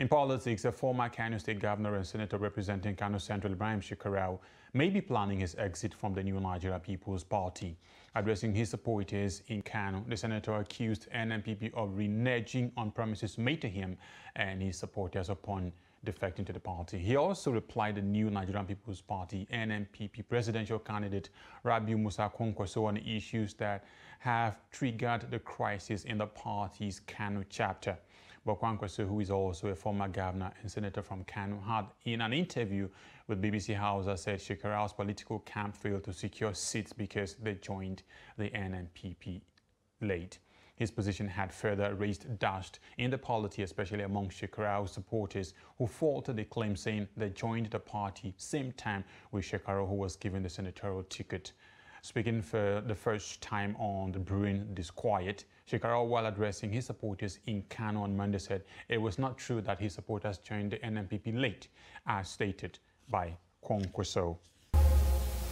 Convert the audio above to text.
In politics, a former Kano State Governor and Senator representing Kano Central Ibrahim Shekarau may be planning his exit from the New Nigeria People's Party. Addressing his supporters in Kano, the senator accused NNPP of reneging on promises made to him and his supporters upon defecting to the party. He also replied the New Nigerian People's Party NNPP presidential candidate Rabiu Musa Kwankwaso on issues that have triggered the crisis in the party's Kano chapter. But Kwankwaso, who is also a former governor and senator from Kano, had in an interview with BBC Hausa said Shekarau's political camp failed to secure seats because they joined the NNPP late. His position had further raised dust in the polity, especially among Shekarau's supporters, who faulted the claim saying they joined the party same time with Shekarau, who was given the senatorial ticket. Speaking for the first time on the brewing disquiet, Shekarau, while addressing his supporters in Kano on Monday, said it was not true that his supporters joined the NNPP late, as stated by Kwankwaso.